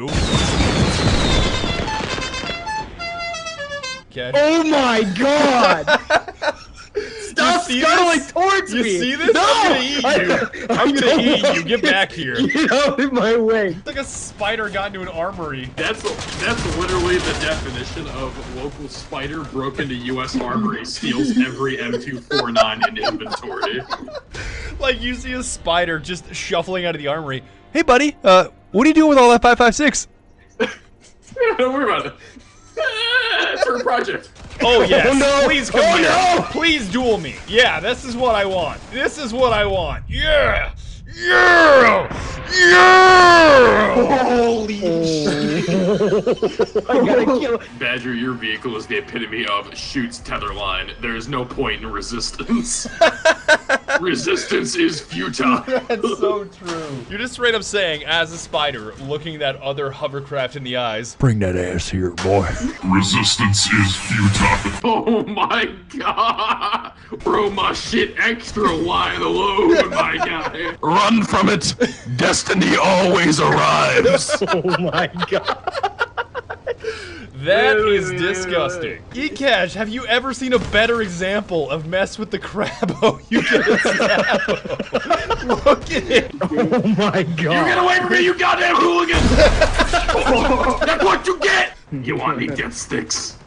Okay. Oh my god! Stop see scuttling this? towards You me! see this? No! I'm gonna eat you. I I'm gonna eat you. want Get back here. Get out of my way! It's like a spider got into an armory. That's that's literally the definition of local spider broke into U.S. Armory, steals every M249 in inventory. Like you see a spider just shuffling out of the armory. Hey, buddy. Uh, what are you doing with all that 556? Don't worry about it. for a project. Oh yes. Oh, no. Please come Oh, here. no. Please duel me. Yeah, this is what I want. This is what I want. Yeah. Yeah. Yeah. Holy I gotta kill Badger, your vehicle is the epitome of shoots tether line. There is no point in resistance. resistance is futile. That's so true. You're just straight up saying, as a spider, looking that other hovercraft in the eyes. Bring that ass here, boy. Resistance is futile. Oh my god! Bro, my shit extra wide alone, my guy. Run from it. Destiny always arrives. Oh my god. That Wait, wait, is wait, wait, disgusting. Ekash, have you ever seen a better example of mess with the crabbo? Oh, you get a snap. Look at it. Oh my god. You get away from me, you goddamn hooligan! That's what you get! You want me death sticks?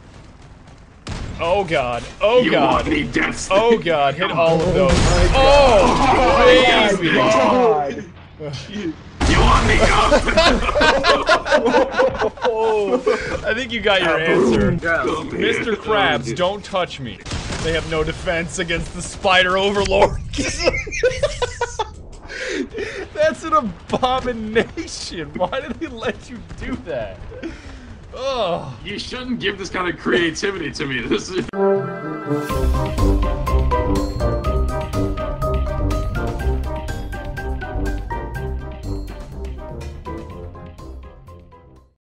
Oh god. Oh You god. want me death oh, sticks? Oh god. Hit all of oh those. Oh, baby. God. You want me up? I think you got your answer. Mr. Krabs, don't touch me. They have no defense against the spider overlord. That's an abomination. Why did they let you do that? Oh. You shouldn't give this kind of creativity to me. This is.